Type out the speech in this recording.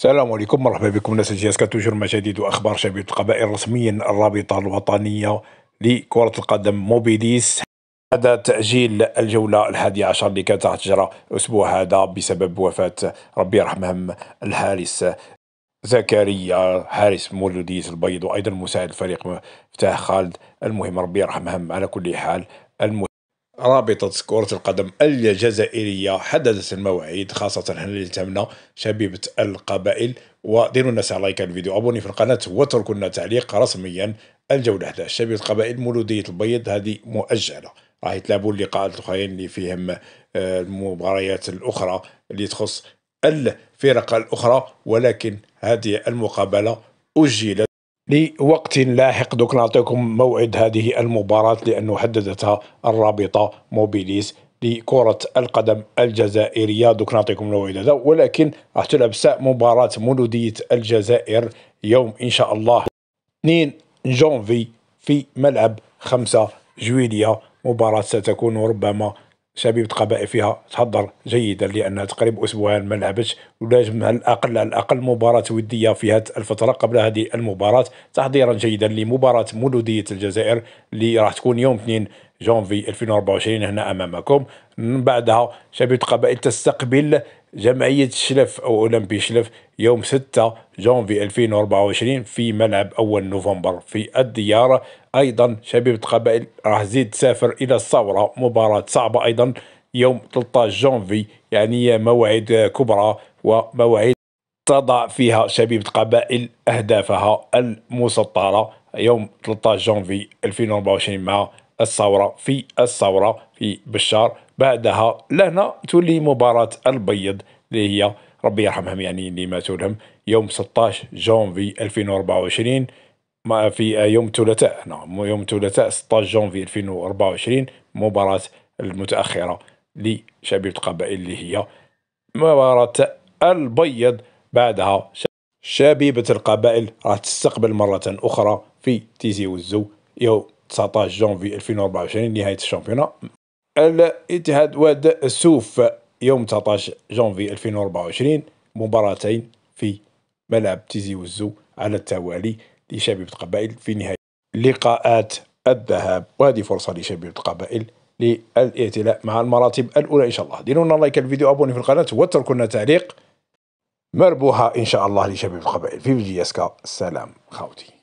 السلام عليكم مرحبا بكم ناس الجهاز كتوجر مع جديد وأخبار شبيبه القبائل رسميا الرابطة الوطنية لكرة القدم موبيليس هذا تأجيل الجولة الحادية عشر اللي كانت تجرى الأسبوع هذا بسبب وفاة ربي يرحمهم الحارس زكريا حارس مولوديس البيض وأيضا مساعد الفريق مفتاح خالد. المهم ربي يرحمهم على كل حال. المهم رابطة كرة القدم الجزائرية حددت الموعد خاصة اللي التهمنا شبيبة القبائل. وديروا لنا لايك الفيديو أبوني في القناة واتركوا لنا تعليق رسميا. الجولة 11 شبيبة القبائل مولودية البيض هذه مؤجلة. راح يتلعبوا اللقاءات الأخرين اللي فيهم آه، المباريات الأخرى اللي تخص الفرق الأخرى ولكن هذه المقابلة أجلت. لوقت لاحق. دوك نعطيكم موعد هذه المباراة لأنه حددتها الرابطة موبيليس لكرة القدم الجزائرية. دوك نعطيكم الموعد هذا ولكن راح تلعب مباراة مولودية الجزائر يوم إن شاء الله. 2 جونفي في ملعب 5 جويلية. مباراة ستكون ربما شبيبة قبائل فيها تحضر جيدا لأنها تقريبا أسبوعين ما لعبتش ولازم على الأقل على الأقل مباراة ودية في هذه الفترة قبل هذه المباراة. تحضيرا جيدا لمباراة مولودية الجزائر اللي راح تكون يوم 2 جونفي 2024 هنا أمامكم. من بعدها شبيبة قبائل تستقبل جمعية شلف أو أولمبي شلف يوم 6 جونفي 2024 في ملعب أول نوفمبر. في الديار أيضا شبيبة قبائل راح تزيد تسافر إلى الثورة. مباراة صعبة أيضا يوم 13 جونفي يعني موعد كبرى ومواعيد تضع فيها شبيبة قبائل أهدافها المسطرة يوم 13 جونفي 2024 مع الثورة في الثورة في بشار. بعدها لهنا تولي مباراة البيض اللي هي ربي يرحمهم يعني اللي ماتوا لهم يوم 16 جونفي 2024 ما في يوم الثلاثاء نعم يوم الثلاثاء 16 جونفي 2024 مباراة المتأخرة لشبيبة القبائل اللي هي مباراة البيض. بعدها شبيبة القبائل راح تستقبل مرة أخرى في تيزي وزو يوم 19 جونفي 2024 نهاية ال championnat. الاتحاد واد السوف يوم 19 جونفي 2024 مباراتين في ملعب تيزي وزو على التوالي لشبيبة القبائل في نهاية لقاءات الذهاب. وهذه فرصة لشبيبة القبائل للاعتلاء مع المراتب الأولى إن شاء الله. ديروا لنا like الفيديو abonnez في القناة واتركوا لنا تعليق. مربوحة إن شاء الله لشبيبة القبائل. vive la JSK السلام خاوتي.